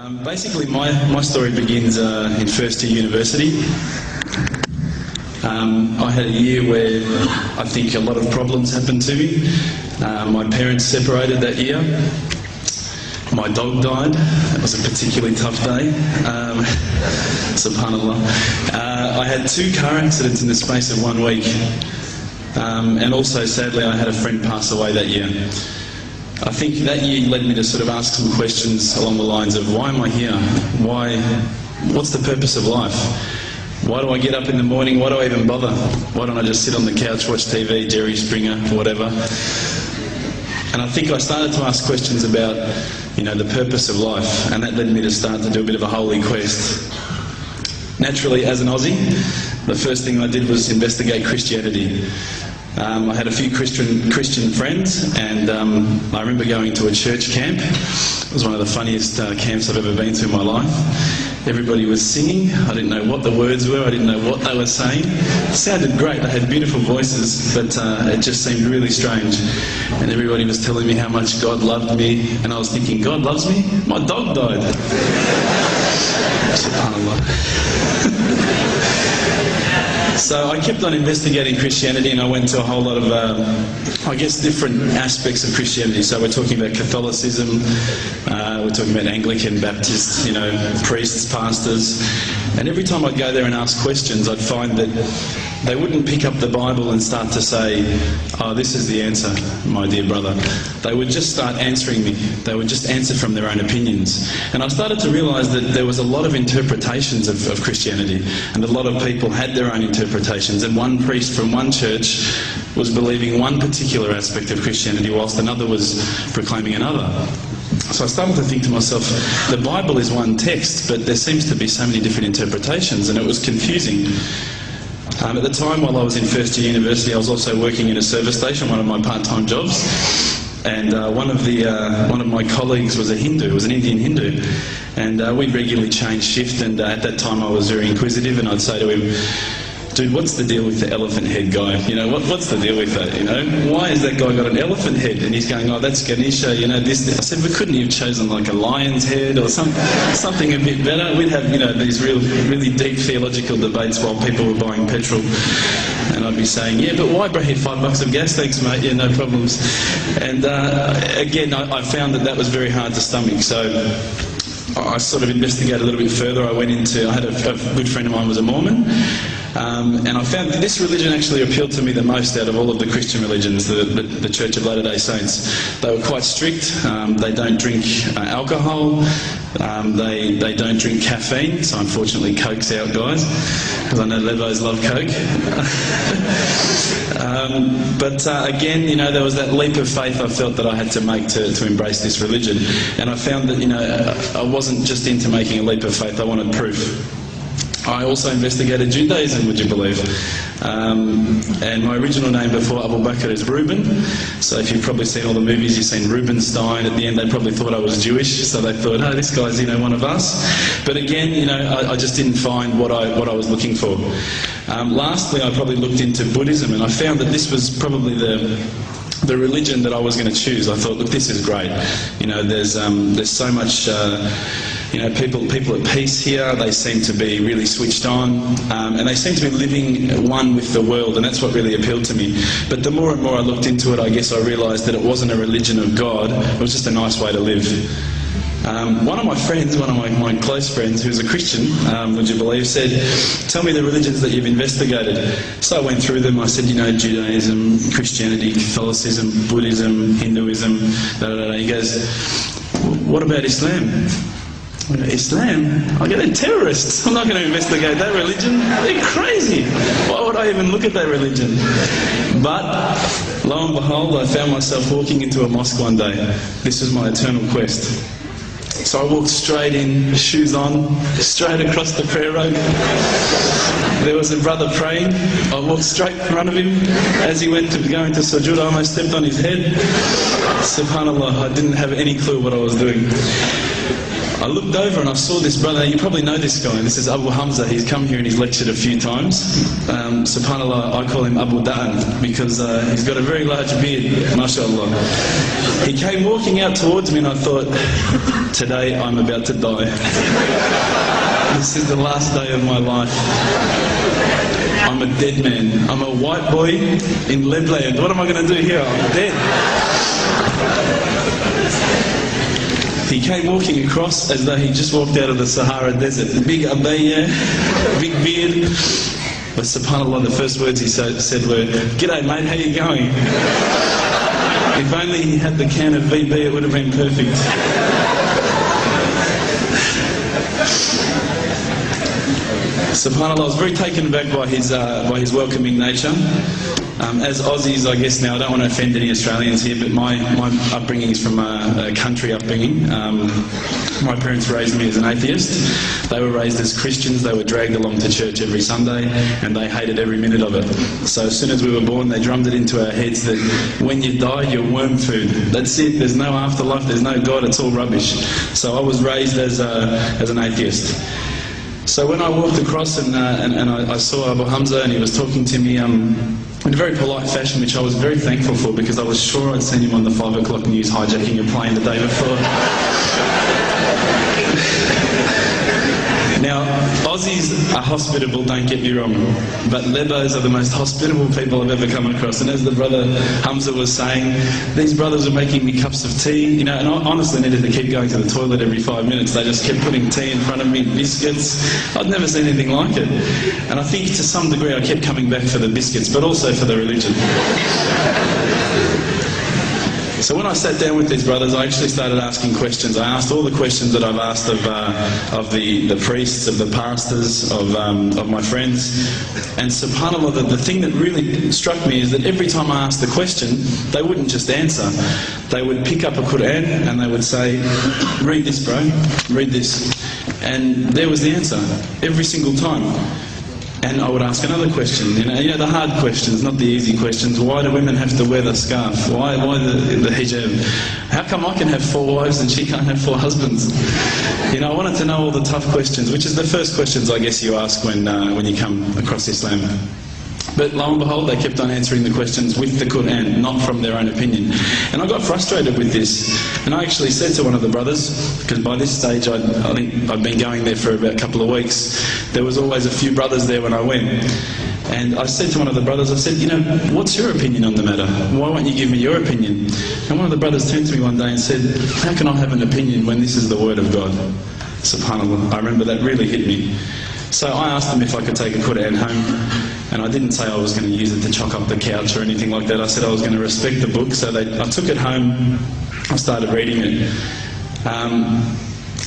Um, basically, my, my story begins uh, in first year university. Um, I had a year where I think a lot of problems happened to me. Uh, my parents separated that year. My dog died. That was a particularly tough day. Um, subhanAllah. Uh, I had two car accidents in the space of one week. Um, and also, sadly, I had a friend pass away that year. I think that year led me to sort of ask some questions along the lines of why am I here? Why? What's the purpose of life? Why do I get up in the morning? Why do I even bother? Why don't I just sit on the couch, watch TV, Jerry Springer, whatever? And I think I started to ask questions about, you know, the purpose of life, and that led me to start to do a bit of a holy quest. Naturally, as an Aussie, the first thing I did was investigate Christianity. Um, I had a few Christian, Christian friends, and um, I remember going to a church camp. It was one of the funniest uh, camps I've ever been to in my life. Everybody was singing. I didn't know what the words were. I didn't know what they were saying. It sounded great. They had beautiful voices, but uh, it just seemed really strange. And everybody was telling me how much God loved me, and I was thinking, God loves me? My dog died. SubhanAllah. So I kept on investigating Christianity and I went to a whole lot of, um, I guess, different aspects of Christianity. So we're talking about Catholicism, uh, we're talking about Anglican, Baptist, you know, priests, pastors. And every time I'd go there and ask questions, I'd find that they wouldn't pick up the Bible and start to say, oh, this is the answer, my dear brother. They would just start answering me. They would just answer from their own opinions. And I started to realise that there was a lot of interpretations of, of Christianity, and a lot of people had their own interpretations. And one priest from one church was believing one particular aspect of Christianity, whilst another was proclaiming another. So I started to think to myself, the Bible is one text, but there seems to be so many different interpretations, and it was confusing. Um, at the time, while I was in first year university, I was also working in a service station, one of my part-time jobs. And uh, one of the uh, one of my colleagues was a Hindu, was an Indian Hindu, and uh, we'd regularly change shift. And uh, at that time, I was very inquisitive, and I'd say to him, dude, what's the deal with the elephant head guy? You know, what, what's the deal with that? You know, why has that guy got an elephant head? And he's going, oh, that's Ganesha. You know, this. I said, but couldn't you have chosen like a lion's head or some, something a bit better? We'd have, you know, these real, really deep theological debates while people were buying petrol. And I'd be saying, yeah, but why bring five bucks of gas? Thanks, mate. Yeah, no problems. And uh, again, I, I found that that was very hard to stomach. So. I sort of investigated a little bit further. I went into, I had a, a good friend of mine was a Mormon, um, and I found this religion actually appealed to me the most out of all of the Christian religions, the, the, the Church of Latter day Saints. They were quite strict, um, they don't drink uh, alcohol, um, they, they don't drink caffeine, so unfortunately, Coke's out, guys, because I know Lebos love Coke. Um, but uh, again, you know, there was that leap of faith I felt that I had to make to, to embrace this religion. And I found that, you know, I wasn't just into making a leap of faith, I wanted proof. I also investigated Judaism, would you believe? Um, and my original name before Abu Bakr is Reuben. So if you've probably seen all the movies, you've seen Reubenstein. At the end, they probably thought I was Jewish, so they thought, oh, this guy's, you know, one of us. But again, you know, I, I just didn't find what I, what I was looking for. Um, lastly, I probably looked into Buddhism, and I found that this was probably the the religion that I was going to choose, I thought, look, this is great. You know, there's um, there's so much. Uh, you know, people people at peace here. They seem to be really switched on, um, and they seem to be living one with the world, and that's what really appealed to me. But the more and more I looked into it, I guess I realised that it wasn't a religion of God. It was just a nice way to live. Um, one of my friends, one of my, my close friends, who's a Christian, um, would you believe, said, Tell me the religions that you've investigated. So I went through them. I said, You know, Judaism, Christianity, Catholicism, Buddhism, Hinduism, da da da. He goes, What about Islam? Islam? I go, they're terrorists. I'm not going to investigate that religion. They're crazy. Why would I even look at that religion? But lo and behold, I found myself walking into a mosque one day. This was my eternal quest. So I walked straight in, shoes on, straight across the prayer road. There was a brother praying. I walked straight in front of him. As he went to go into sujood, I almost stepped on his head. Subhanallah, I didn't have any clue what I was doing. I looked over and I saw this brother. You probably know this guy. This is Abu Hamza. He's come here and he's lectured a few times. Um, Subhanallah, I call him Abu Da'an because uh, he's got a very large beard, mashallah. He came walking out towards me and I thought, today I'm about to die. this is the last day of my life. I'm a dead man. I'm a white boy in Lebland. What am I going to do here? I'm dead. He came walking across as though he just walked out of the Sahara Desert. Big abaya, big beard. But subhanAllah, the first words he said were, G'day mate, how you going? if only he had the can of VB, it would have been perfect. SubhanAllah, I was very taken aback by his, uh, by his welcoming nature. Um, as Aussies, I guess now, I don't want to offend any Australians here, but my, my upbringing is from a, a country upbringing. Um, my parents raised me as an atheist. They were raised as Christians. They were dragged along to church every Sunday, and they hated every minute of it. So as soon as we were born, they drummed it into our heads that when you die, you're worm food. That's it. There's no afterlife. There's no God. It's all rubbish. So I was raised as, a, as an atheist. So when I walked across and, uh, and, and I, I, saw Abu Hamza and he was talking to me um, in a very polite fashion, which I was very thankful for because I was sure I'd seen him on the 5 o'clock news hijacking a plane the day before. Now, Aussies are hospitable, don't get me wrong, but Lebos are the most hospitable people I've ever come across. And as the brother Hamza was saying, these brothers are making me cups of tea, you know, and I honestly needed to keep going to the toilet every five minutes. They just kept putting tea in front of me, biscuits. I'd never seen anything like it. And I think to some degree I kept coming back for the biscuits, but also for the religion. So when I sat down with these brothers, I actually started asking questions. I asked all the questions that I've asked of, uh, of the, the priests, of the pastors, of, um, of my friends. And subhanAllah, the, the thing that really struck me is that every time I asked the question, they wouldn't just answer. They would pick up a Quran and they would say, read this bro, read this. And there was the answer, every single time. And I would ask another question, you know, you know, the hard questions, not the easy questions. Why do women have to wear the scarf? Why, why the, the hijab? How come I can have four wives and she can't have four husbands? You know, I wanted to know all the tough questions, which is the first questions I guess you ask when, uh, when you come across Islam. But lo and behold, they kept on answering the questions with the Quran, not from their own opinion. And I got frustrated with this. And I actually said to one of the brothers, because by this stage I'd, I think I'd been going there for about a couple of weeks, there was always a few brothers there when I went. And I said to one of the brothers, I said, you know, what's your opinion on the matter? Why won't you give me your opinion? And one of the brothers turned to me one day and said, how can I have an opinion when this is the word of God? SubhanAllah. I remember that really hit me. So I asked them if I could take a Quran home. And I didn't say I was going to use it to chalk up the couch or anything like that. I said I was going to respect the book. So they, I took it home. I started reading it. Um,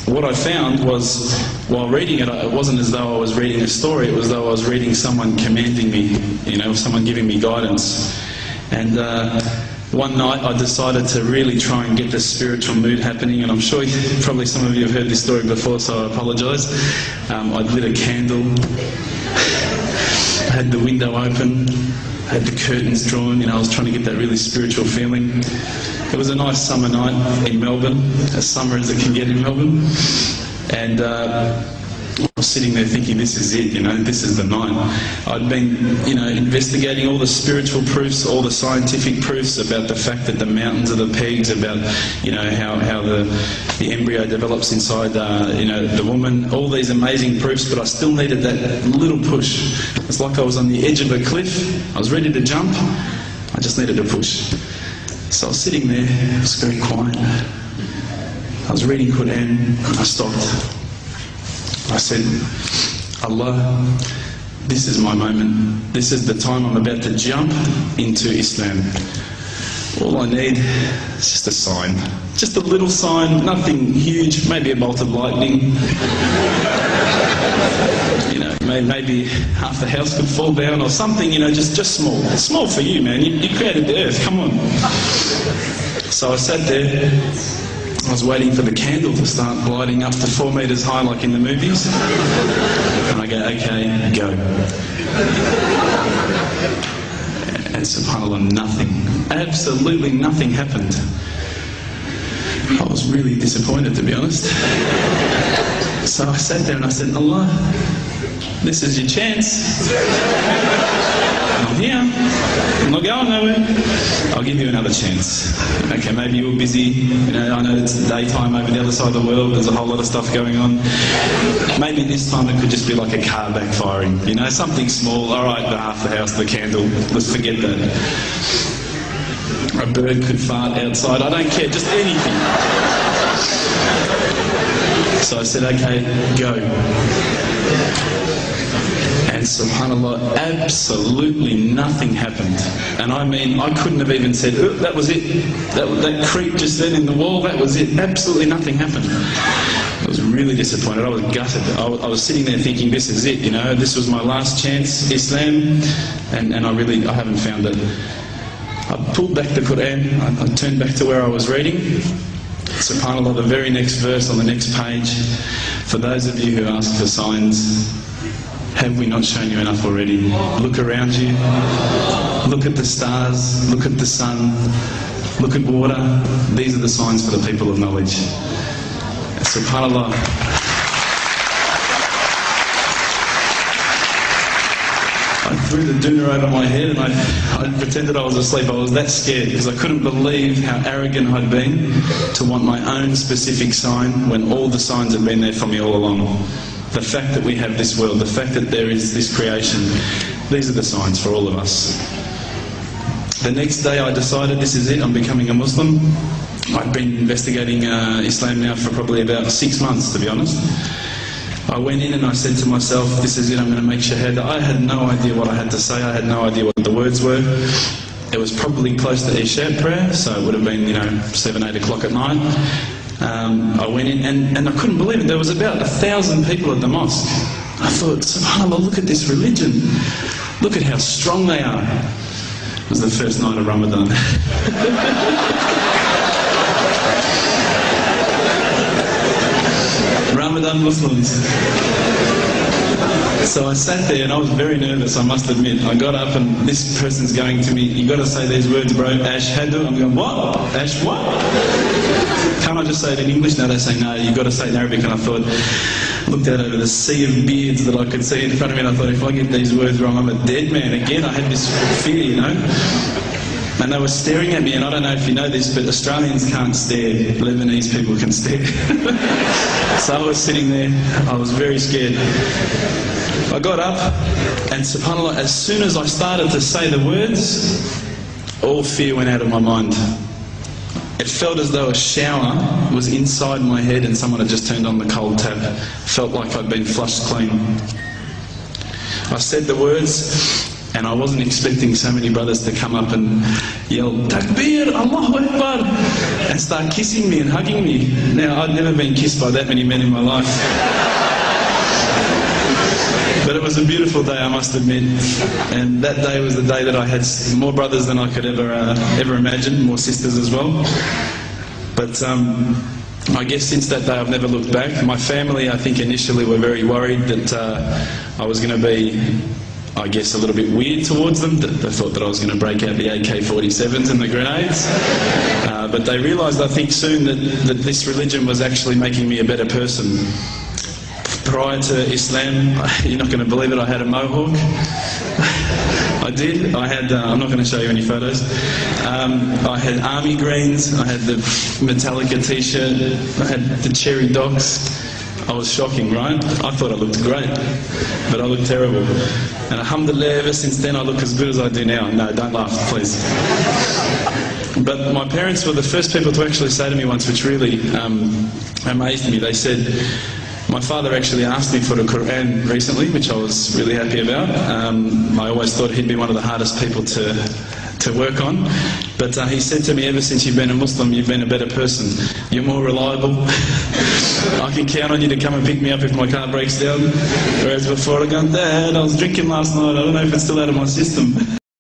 what I found was, while reading it, it wasn't as though I was reading a story. It was as though I was reading someone commanding me, you know, someone giving me guidance. And uh, one night I decided to really try and get the spiritual mood happening, and I'm sure probably some of you have heard this story before, so I apologise. Um, I lit a candle had the window open, had the curtains drawn, you know, I was trying to get that really spiritual feeling. It was a nice summer night in Melbourne, as summer as it can get in Melbourne. And uh, I was sitting there thinking, this is it, you know, this is the night. I'd been, you know, investigating all the spiritual proofs, all the scientific proofs about the fact that the mountains are the pegs, about, you know, how, how the, the embryo develops inside, uh, you know, the woman, all these amazing proofs, but I still needed that little push. It's like I was on the edge of a cliff, I was ready to jump, I just needed a push. So I was sitting there, it was very quiet. I was reading Quran, I stopped. I said, Allah, this is my moment. This is the time I'm about to jump into Islam. All I need is just a sign. Just a little sign, nothing huge, maybe a bolt of lightning. you know, maybe half the house could fall down or something, you know, just, just small. Small for you, man. You, you created the earth, come on. So I sat there I was waiting for the candle to start lighting up to four metres high like in the movies. And I go, okay, go. And subhanAllah, nothing, absolutely nothing happened. I was really disappointed, to be honest. So I sat there and I said, Allah, this is your chance. I'm here. I'm not going nowhere. I'll give you another chance. Okay, maybe you're busy. You know, I know it's daytime over the other side of the world. There's a whole lot of stuff going on. Maybe this time it could just be like a car backfiring. You know, something small. All right, the half the house, the candle. Let's forget that. A bird could fart outside. I don't care. Just anything. So I said, okay, go. SubhanAllah, absolutely nothing happened. And I mean, I couldn't have even said, oh, that was it. That, that creep just then in the wall, that was it. Absolutely nothing happened. I was really disappointed. I was gutted. I, I was sitting there thinking, this is it, you know, this was my last chance, Islam, and, and I really, I haven't found it. I pulled back the Quran, I, I turned back to where I was reading. SubhanAllah, the very next verse on the next page. For those of you who ask for signs, have we not shown you enough already? Look around you. Look at the stars. Look at the sun. Look at water. These are the signs for the people of knowledge. SubhanAllah. I threw the doona over my head and I, I pretended I was asleep. I was that scared because I couldn't believe how arrogant I'd been to want my own specific sign when all the signs had been there for me all along. The fact that we have this world, the fact that there is this creation, these are the signs for all of us. The next day I decided this is it, I'm becoming a Muslim. I've been investigating uh, Islam now for probably about six months, to be honest. I went in and I said to myself, this is it, I'm going to make shahada. I had no idea what I had to say, I had no idea what the words were. It was probably close to Isha prayer, so it would have been, you know, 7, 8 o'clock at night. Um, I went in and, and I couldn't believe it. There was about a thousand people at the mosque. I thought, subhanAllah, look at this religion. Look at how strong they are. It was the first night of Ramadan. Ramadan Muslims. So I sat there and I was very nervous, I must admit. I got up and this person's going to me, you got to say these words, bro. Ashhadu. I'm going, what? Ash what? Can't I just say it in English? No, they say, no, you've got to say it in Arabic. And I thought, looked out over the sea of beards that I could see in front of me and I thought, if I get these words wrong, I'm a dead man. Again, I had this fear, you know. And they were staring at me, and I don't know if you know this, but Australians can't stare. Lebanese people can stare. so I was sitting there, I was very scared. I got up, and subhanAllah, as soon as I started to say the words, all fear went out of my mind. It felt as though a shower was inside my head and someone had just turned on the cold tap. Felt like I'd been flushed clean. I said the words, and I wasn't expecting so many brothers to come up and yell, Takbir, Allahu Akbar, and start kissing me and hugging me. Now, I'd never been kissed by that many men in my life. Was a beautiful day, I must admit. And that day was the day that I had more brothers than I could ever, uh, ever imagine, more sisters as well. But um, I guess since that day I've never looked back. My family, I think, initially were very worried that uh, I was going to be I guess, a little bit weird towards them. That they thought that I was going to break out the AK-47s and the grenades. Uh, but they realised, I think, soon that, that this religion was actually making me a better person. Prior to Islam, you're not going to believe it, I had a mohawk. I did. I had. Uh, I'm not going to show you any photos. Um, I had army greens. I had the Metallica T-shirt. I had the cherry docs. I was shocking, right? I thought I looked great, but I looked terrible. And alhamdulillah, ever since then I look as good as I do now. No, don't laugh, please. But my parents were the first people to actually say to me once, which really um, amazed me. They said, my father actually asked me for the Quran recently, which I was really happy about. Um, I always thought he'd be one of the hardest people to to work on. But uh, he said to me, ever since you've been a Muslim, you've been a better person. You're more reliable. I can count on you to come and pick me up if my car breaks down. Whereas before I go, Dad, I was drinking last night. I don't know if it's still out of my system.